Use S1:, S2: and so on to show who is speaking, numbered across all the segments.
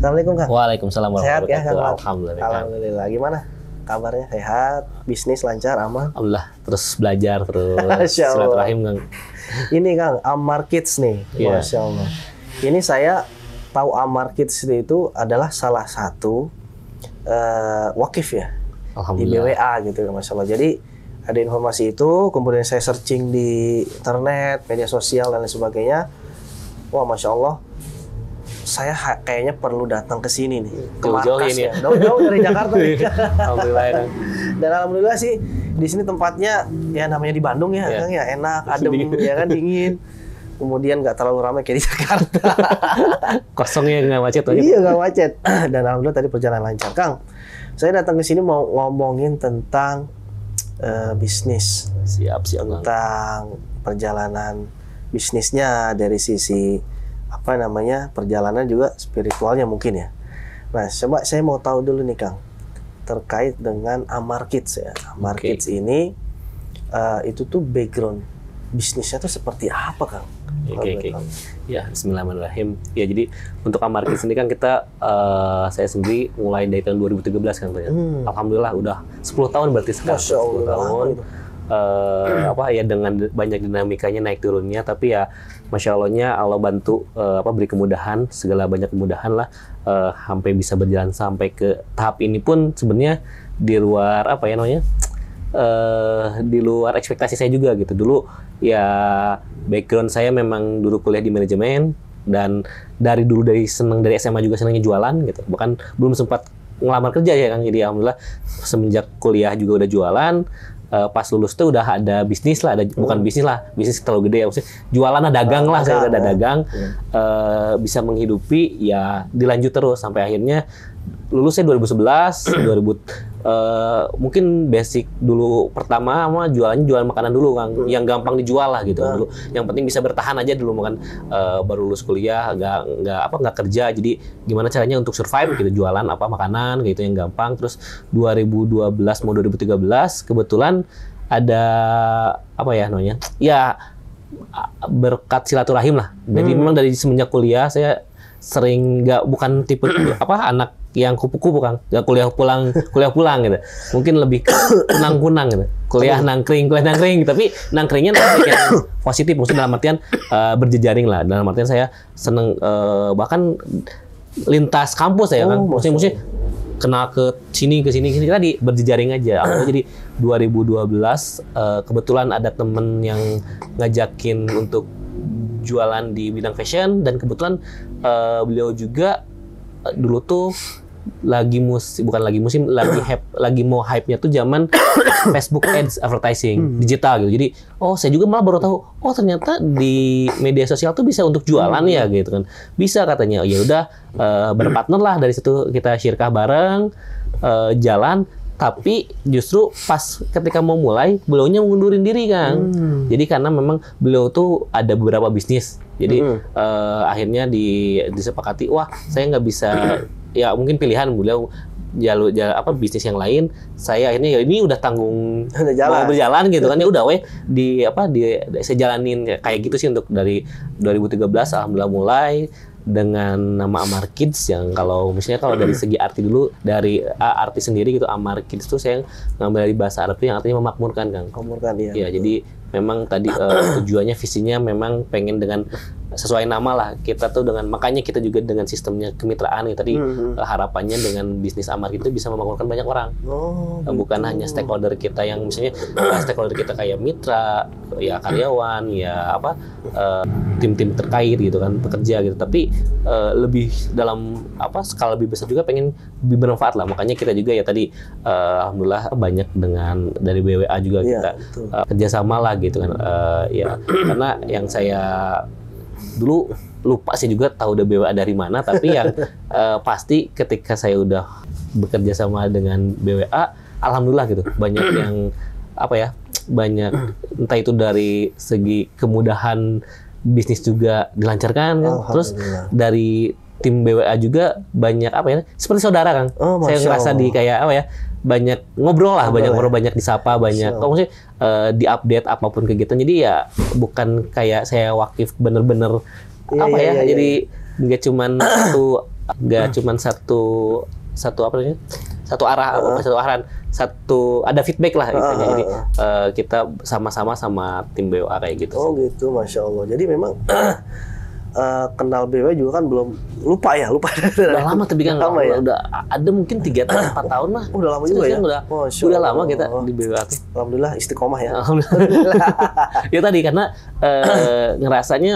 S1: Assalamualaikum Kang.
S2: Waalaikumsalam
S1: Sehat ya Kang?
S2: Alhamdulillah.
S1: Alhamdulillah. Gimana kabarnya? Sehat? Bisnis lancar, aman?
S2: Alhamdulillah terus belajar terus
S1: Allah.
S2: silaturahim Kang.
S1: Ini Kang, Amar Kids nih.
S2: Iya.
S1: Masya Allah. Ini saya tahu Amar Kids itu adalah salah satu eh, wakif ya di. BWA gitu Masya Allah. Jadi ada informasi itu, kemudian saya searching di internet, media sosial dan lain sebagainya. Wah Masya Allah, saya kayaknya perlu datang ke sini nih, ke
S2: Jauh-jauh
S1: markas
S2: ini
S1: ya.
S2: ya.
S1: Jauh-jauh dari Jakarta nih.
S2: Alhamdulillah ya.
S1: Dan alhamdulillah sih di sini tempatnya ya namanya di Bandung ya,
S2: Iya.
S1: Kang ya enak, adem,
S2: Dingin.
S1: ya kan dingin. Kemudian nggak terlalu ramai kayak di Jakarta.
S2: Kosongnya nggak macet aja.
S1: iya nggak macet. Dan alhamdulillah tadi perjalanan lancar, Kang. Saya datang ke sini mau ngomongin tentang eh, bisnis,
S2: Siap siap
S1: tentang perjalanan bisnisnya dari sisi apa namanya perjalanan juga spiritualnya mungkin ya. Nah, coba saya mau tahu dulu nih Kang terkait dengan Amar Kids ya. Amar
S2: Oke.
S1: Kids ini eh, itu tuh background bisnisnya tuh seperti apa Kang?
S2: Oke
S1: boleh
S2: oke.
S1: tahu.
S2: Ya Bismillahirrahmanirrahim. Ya jadi untuk Amar Kids ini kan kita eh, saya sendiri mulai dari tahun 2013 kan ya.
S1: Hmm.
S2: Alhamdulillah udah 10 tahun berarti sekarang.
S1: Masya
S2: 10
S1: Allah,
S2: tahun.
S1: lama itu.
S2: Eh, apa ya dengan banyak dinamikanya naik turunnya tapi ya masya allahnya Allah bantu eh, apa beri kemudahan segala banyak kemudahan lah eh, sampai bisa berjalan sampai ke tahap ini pun sebenarnya di luar apa ya namanya eh di luar ekspektasi saya juga gitu. Dulu ya background saya memang dulu kuliah di manajemen dan dari dulu dari seneng dari SMA juga senangnya jualan gitu. Bahkan belum sempat ngelamar kerja ya kan jadi alhamdulillah semenjak kuliah juga udah jualan eh, pas lulus tuh udah ada bisnis lah ada bukan bisnis lah bisnis terlalu gede ya maksudnya jualan lah dagang lah saya udah ada dagang. Eh, bisa menghidupi ya dilanjut terus sampai akhirnya lulusnya 2011 2000 eh, mungkin basic dulu pertama sama jualannya jualan makanan dulu kan yang gampang dijual lah gitu. Dulu yang penting bisa bertahan aja dulu kan eh, baru lulus kuliah nggak nggak apa nggak kerja. Jadi gimana caranya untuk survive gitu jualan apa makanan gitu yang gampang. Terus 2012 mau 2013 kebetulan ada apa ya namanya ya berkat silaturahim lah. Jadi memang dari semenjak kuliah saya sering nggak bukan tipe apa anak yang kupu-kupu kan? Nggak kuliah pulang kuliah pulang gitu. Mungkin lebih ke kunang-kunang gitu. Kuliah nangkring kuliah nangkring tapi nangkringnya nangkring yang positif maksudnya dalam artian eh, berjejaring lah. Dalam artian saya seneng eh, bahkan lintas kampus ya kan.
S1: Oh,
S2: maksudnya maksudnya kenal ke sini ke sini ke sini. Tadi berjejaring aja. Awalnya jadi 2012 eh, kebetulan ada temen yang ngajakin untuk jualan di bidang fashion. Dan kebetulan eh, beliau juga dulu tuh lagi musim bukan lagi musim lagi hype lagi mau hype-nya tuh zaman Facebook ads advertising digital gitu. Jadi oh saya juga malah baru tahu oh ternyata di media sosial tuh bisa untuk jualan ya gitu kan. Bisa katanya. Oh, ya udah eh, berpartner lah dari situ kita syirkah bareng eh, jalan tapi justru pas ketika mau mulai beliaunya mengundurin diri kan. Jadi karena memang beliau tuh ada beberapa bisnis. Jadi eh, akhirnya di disepakati wah saya nggak bisa ya mungkin pilihan beliau jalur jalur apa bisnis yang lain saya akhirnya ya ini udah tanggung
S1: Udah jalan.
S2: mau berjalan gitu kan ya udah weh di apa di saya jalanin ya, kayak gitu sih untuk dari 2013 alhamdulillah mulai dengan nama Amar Kids yang kalau misalnya kalau dari segi arti dulu dari ah, arti sendiri gitu Amar Kids tuh saya ngambil dari bahasa Arab tuh yang artinya memakmurkan Kang.
S1: Komurkan dia.
S2: Ya, jadi memang tadi eh, tujuannya visinya memang pengen dengan sesuai nama lah kita tuh dengan makanya kita juga dengan sistemnya kemitraan ya tadi
S1: Hmm.
S2: eh, harapannya dengan bisnis Amar itu bisa memakmurkan banyak orang
S1: Oh,
S2: Eh, bukan hanya stakeholder kita yang misalnya eh, stakeholder kita kayak mitra ya karyawan ya apa eh, tim-tim terkait gitu kan pekerja gitu tapi eh, lebih dalam apa skala lebih besar juga pengen lebih bermanfaat lah makanya kita juga ya tadi eh, alhamdulillah banyak dengan dari BWA juga
S1: Iya,
S2: kita
S1: betul.
S2: eh, kerjasama lah gitu kan Eh, ya karena yang saya dulu lupa sih juga tahu udah BWA dari mana tapi yang eh, pasti ketika saya udah bekerja sama dengan BWA alhamdulillah gitu. Banyak yang apa ya banyak entah itu dari segi kemudahan bisnis juga dilancarkan kan. Terus dari tim BWA juga banyak apa ya seperti saudara kan.
S1: Oh,
S2: saya ngerasa di kayak apa ya banyak ngobrol lah banyak
S1: ya.
S2: ngobrol banyak disapa banyak oh, maksudnya eh, di update apa pun kegiatan jadi ya bukan kayak saya wakif bener-bener
S1: Iya,
S2: apa
S1: iya,
S2: ya
S1: iya, iya.
S2: jadi nggak cuman satu nggak cuman satu satu apa namanya satu arah bukan satu arahan satu ada feedback lah istilahnya jadi eh, kita sama-sama sama tim BWA kayak gitu
S1: Oh gitu, masya Allah. Jadi memang eh, kenal BW juga kan belum lupa ya, lupa.
S2: udah lama tapi kan
S1: Lama ya?
S2: udah ada mungkin tiga tahun empat tahun lah
S1: Oh, udah lama juga ya?
S2: Udah
S1: Masya
S2: udah lama kita di tuh
S1: Alhamdulillah istiqomah ya.
S2: Alhamdulillah. ya tadi karena eh, ngerasanya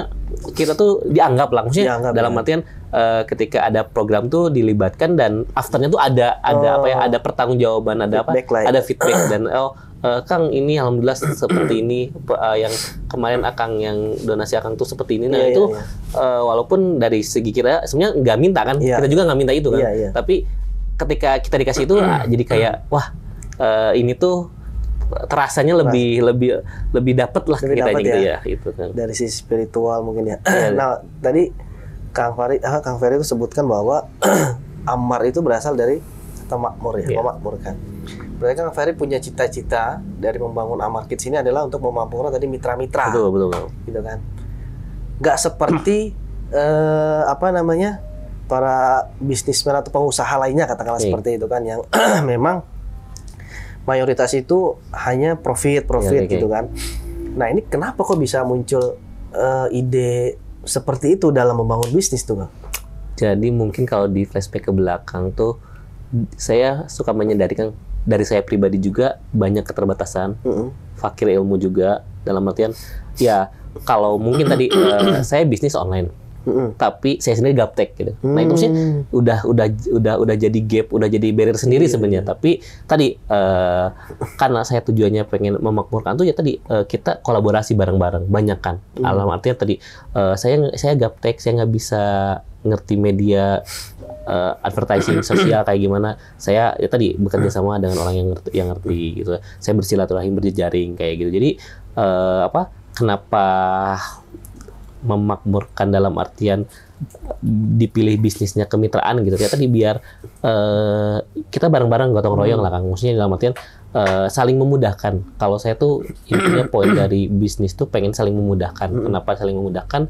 S2: kita tuh dianggap lah, maksudnya
S1: Dianggap,
S2: dalam
S1: ya.
S2: artian eh, ketika ada program tuh dilibatkan dan afternya tuh ada ada apa ya, ada pertanggungjawaban, ada apa,
S1: Feedback lah ya.
S2: ada feedback dan oh eh, Kang ini alhamdulillah seperti ini eh, yang kemarin Akang yang donasi Akang tuh seperti ini. Nah
S1: Iya,
S2: itu
S1: iya,
S2: eh, walaupun dari segi kita sebenarnya nggak minta kan,
S1: Iya.
S2: kita juga nggak minta itu kan,
S1: Iya, iya.
S2: tapi ketika kita dikasih itu ah, jadi kayak wah eh, ini tuh terasanya lebih lebih lebih dapet lah
S1: Lebih
S2: kita
S1: dapet
S2: gitu
S1: ya.
S2: ya itu kan
S1: Dari sisi spiritual mungkin ya.
S2: Iya.
S1: nah, tadi Kang Fari, ah, Kang Ferry itu sebutkan bahwa Ammar itu berasal dari kata makmur ya,
S2: Iya.
S1: memakmurkan. Berarti Kang Ferry punya cita-cita dari membangun Ammar Kids ini adalah untuk memakmurkan tadi mitra-mitra.
S2: betul betul betul.
S1: gitu kan nggak seperti eh, apa namanya para bisnismen atau pengusaha lainnya katakanlah
S2: Oke.
S1: seperti itu kan yang memang mayoritas itu hanya profit profit
S2: Iya, oke.
S1: gitu kan nah ini kenapa kok bisa muncul eh, ide seperti itu dalam membangun bisnis tuh Kang?
S2: jadi mungkin kalau di flashback ke belakang tuh saya suka menyadari kan dari saya pribadi juga banyak keterbatasan
S1: Mm-mm.
S2: fakir ilmu juga dalam artian ya kalau mungkin tadi eh, saya bisnis online
S1: Mm-mm.
S2: tapi saya sendiri gaptek gitu. Nah itu sih
S1: Hmm.
S2: udah udah udah udah jadi gap, udah jadi barrier sendiri sebenarnya. Tapi tadi eh, karena saya tujuannya pengen memakmurkan tuh ya tadi eh, kita kolaborasi bareng-bareng, banyak kan. Alam artinya tadi eh, saya saya gaptek, saya nggak bisa ngerti media eh, advertising sosial kayak gimana. Saya ya tadi bekerja sama dengan orang yang ngerti, yang ngerti gitu. Saya bersilaturahim berjejaring kayak gitu. Jadi eh, apa? Kenapa memakmurkan dalam artian dipilih bisnisnya kemitraan gitu ya tadi biar eh, kita bareng-bareng gotong royong lah kang maksudnya dalam artian eh, saling memudahkan kalau saya tuh intinya poin dari bisnis tuh pengen saling memudahkan kenapa saling memudahkan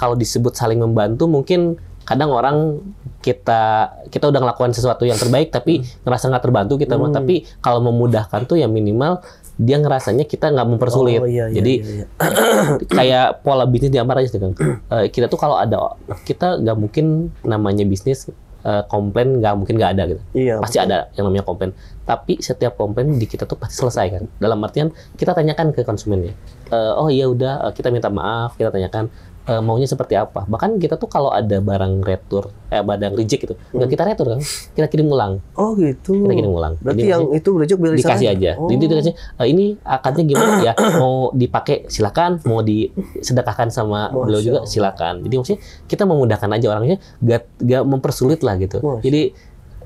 S2: kalau disebut saling membantu mungkin kadang orang kita kita udah ngelakukan sesuatu yang terbaik tapi ngerasa nggak terbantu kita mah. tapi kalau memudahkan tuh ya minimal dia ngerasanya kita nggak mempersulit
S1: Oh, iya, iya,
S2: jadi
S1: iya, iya.
S2: kayak pola bisnis di Amar aja sih Kang. Eh, kita tuh kalau ada kita nggak mungkin namanya bisnis eh, komplain nggak mungkin nggak ada gitu.
S1: Iya,
S2: pasti ada yang namanya komplain. Tapi setiap komplain di kita tuh pasti selesai kan. Dalam artian kita tanyakan ke konsumennya. Eh, oh iya udah kita minta maaf, kita tanyakan eh, maunya seperti apa. Bahkan kita tuh kalau ada barang retur, eh barang reject gitu, nggak kita retur kan, kita kirim ulang,
S1: oh gitu
S2: kita kirim ulang.
S1: berarti
S2: Jadi
S1: yang itu reject biar di
S2: dikasih
S1: sana?
S2: aja.
S1: oh.
S2: Jadi dikasih "Eh, ini akadnya gimana ya? Mau dipakai silakan, mau disedekahkan sama
S1: Masya
S2: beliau juga silakan. Jadi maksudnya kita memudahkan aja orangnya, gak, gak mempersulit lah gitu.
S1: Masya.
S2: Jadi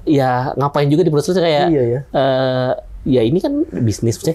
S2: ya ngapain juga dipersulit kayak
S1: iya ya
S2: eh, ya ini kan bisnis eh,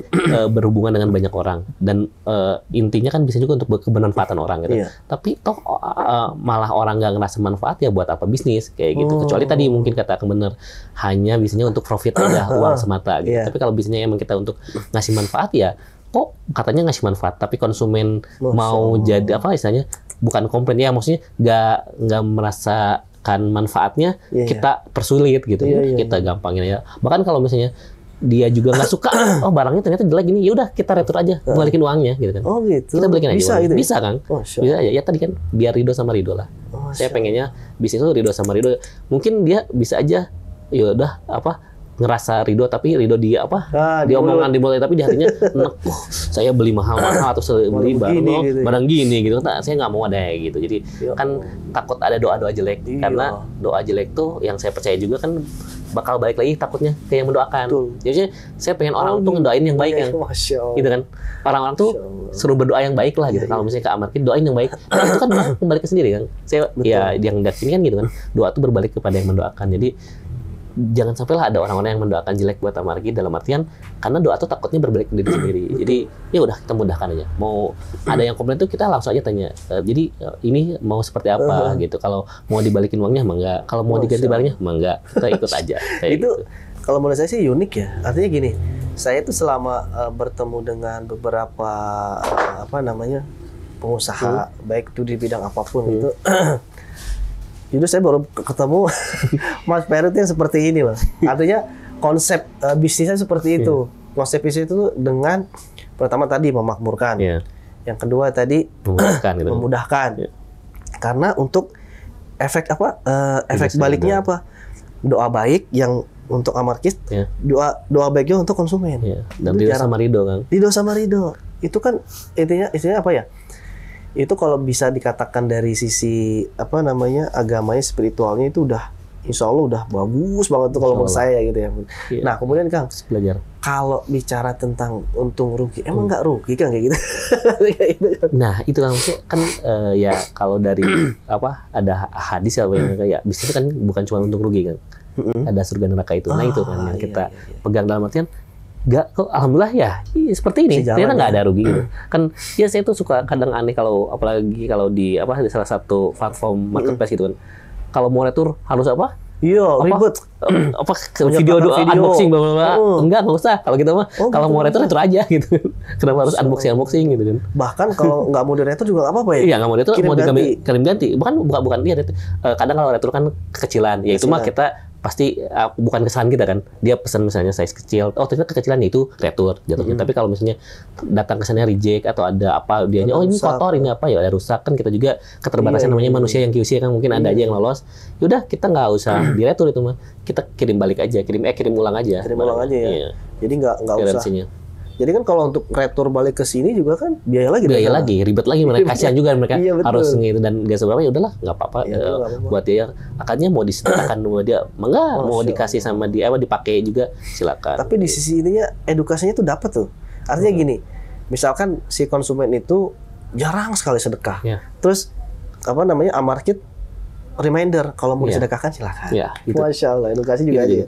S2: berhubungan dengan banyak orang dan eh, intinya kan bisa juga untuk kebermanfaatan orang gitu.
S1: Iya.
S2: Tapi toh eh, malah orang nggak ngerasa manfaat ya buat apa bisnis kayak gitu.
S1: Oh.
S2: Kecuali tadi mungkin kata bener hanya bisnisnya untuk profit aja uang semata gitu.
S1: Iya.
S2: Tapi kalau bisnisnya emang kita untuk ngasih manfaat ya kok katanya ngasih manfaat tapi konsumen
S1: Masya
S2: mau jadi apa istilahnya bukan komplain ya maksudnya nggak nggak merasakan manfaatnya
S1: Iya, iya.
S2: kita persulit gitu
S1: Iya, iya,
S2: kita gampangin ya bahkan kalau misalnya dia juga nggak suka. Oh barangnya ternyata jelek gini. Ya udah kita retur aja. Balikin uangnya gitu kan.
S1: Oh gitu.
S2: Kita balikin aja
S1: bisa
S2: uangnya.
S1: gitu ya?
S2: bisa kan
S1: Masya
S2: bisa aja. Ya tadi kan biar ridho sama ridho lah.
S1: Allah.
S2: saya pengennya bisnis itu ridho sama ridho mungkin dia bisa aja ya udah apa ngerasa ridho tapi ridho di apa?
S1: Ah,
S2: di omongan di mulut tapi di hatinya enek "Wah, saya beli mahal-mahal atau saya beli
S1: Barang
S2: barang
S1: begini gitu ya.
S2: barang gini gitu. Nah, saya nggak mau ada kayak gitu. Jadi
S1: Ya
S2: kan takut ada doa-doa jelek
S1: Iya.
S2: karena doa jelek tuh yang saya percaya juga kan bakal balik lagi takutnya ke yang mendoakan.
S1: Betul.
S2: jadi saya pengen orang
S1: Oh,
S2: tuh ngedoain yang baik
S1: Iya,
S2: yang
S1: Allah.
S2: gitu kan. Orang-orang tuh suruh berdoa yang baik lah gitu.
S1: Iya,
S2: kalau misalnya ke Amarkin doain yang baik. Nah, itu kan doa kembali ke sendiri kan. Saya
S1: Betul.
S2: ya yang dari sini kan gitu kan. Doa tuh berbalik kepada yang mendoakan. Jadi jangan sampailah ada orang-orang yang mendoakan jelek buat Amargi dalam artian karena doa tuh takutnya berbalik ke diri sendiri. Jadi ya udah kita mudahkan aja. Mau ada yang komplain tuh kita langsung aja tanya "Eh, jadi eh, ini mau seperti apa? Gitu. Kalau mau dibalikin uangnya emang enggak. Kalau mau
S1: Masya
S2: diganti barangnya emang enggak. Kita ikut aja. Kayak
S1: itu
S2: gitu.
S1: kalau menurut saya sih unik ya. Artinya gini saya tuh selama eh, bertemu dengan beberapa eh, apa namanya pengusaha baik itu di bidang apa pun
S2: Hmm.
S1: itu Jadi saya baru ketemu Mas Perit yang seperti ini loh. Artinya konsep eh, bisnisnya seperti itu. Konsep bisnis itu dengan pertama tadi memakmurkan.
S2: Iya.
S1: Yang kedua tadi
S2: Memudahkan gitu.
S1: memudahkan.
S2: Iya.
S1: Karena untuk efek apa? eh, efek
S2: Tidak
S1: baliknya
S2: sengaja.
S1: apa? Doa baik yang untuk amarkis,
S2: Iya.
S1: doa doa baiknya untuk konsumen.
S2: Iya. Dan tidak
S1: jarang.
S2: sama Rido kan.
S1: Ridho sama ridho. Itu kan intinya intinya apa ya? Itu kalau bisa dikatakan dari sisi apa namanya agamanya spiritualnya itu udah Insya Allah udah bagus banget tuh kalau menurut saya gitu ya.
S2: Iya.
S1: Nah kemudian Kang,
S2: Belajar.
S1: kalau bicara tentang untung rugi,
S2: Hmm.
S1: emang nggak rugi kan kayak gitu?
S2: Nah, itu kan maksudnya kan eh, ya kalau dari apa ada hadis ya yang kayak bisnis itu kan bukan cuma untung rugi kan. Ada surga neraka itu. Nah, itu kan
S1: Ah,
S2: yang
S1: iya,
S2: kita
S1: iya, iya.
S2: pegang dalam artian Gak, kok alhamdulillah ya iya, seperti ini
S1: Sejalan
S2: ternyata nggak
S1: ya.
S2: ada rugi gitu kan ya saya tuh suka kadang aneh kalau apalagi kalau di apa di salah satu platform marketplace gitu kan kalau mau retur harus apa
S1: Iya, ribet.
S2: Apa video
S1: video.
S2: unboxing bla bla bla.
S1: Oh.
S2: enggak nggak usah kalau kita mah
S1: Oh,
S2: kalau
S1: gitu.
S2: mau retur retur aja gitu kenapa harus unboxing unboxing gitu kan
S1: Bahkan kalau nggak mau diretur juga nggak apa-apa ya?
S2: Iya nggak mau retur mau
S1: ganti.
S2: dikami kirim ganti bukan bukan bukan dia retur. Eh, kadang kalau retur kan kekecilan ya itu mah kita pasti eh, bukan kesalahan kita kan. Dia pesan misalnya size kecil. Oh ternyata kekecilan itu retur jatuhnya. Tapi kalau misalnya datang kesannya reject atau ada apa dia
S1: Ada
S2: oh ini
S1: rusak.
S2: kotor ini apa ya ada rusak. Kan kita juga keterbatasan
S1: Iya,
S2: namanya
S1: iya,
S2: manusia yang QC kan mungkin ada
S1: Iya.
S2: aja yang lolos. Yaudah kita nggak usah diretur itu mah. Kita kirim balik aja kirim eh kirim ulang aja.
S1: Kirim ulang aja ya.
S2: Iya,
S1: Jadi nggak nggak usah. Jadi kan kalau untuk retur balik ke sini juga kan biaya lagi.
S2: biaya
S1: dong.
S2: lagi ribet lagi mereka kasihan juga mereka
S1: Iya, betul.
S2: harus gitu dan gak seberapa ya udahlah nggak apa-apa
S1: nggak apa-apa.
S2: buat dia akadnya mau disertakan sama dia enggak mau
S1: Masya
S2: dikasih sama dia apa dipakai juga silakan
S1: Tapi di sisi ininya edukasinya tuh dapat tuh. Artinya
S2: Hmm.
S1: gini, misalkan si konsumen itu jarang sekali sedekah.
S2: Iya.
S1: Terus apa namanya amarkit reminder kalau mau
S2: Iya.
S1: disedekahkan silakan.
S2: ya gitu
S1: Masya Allah, edukasi juga
S2: Gitu
S1: aja.
S2: juga.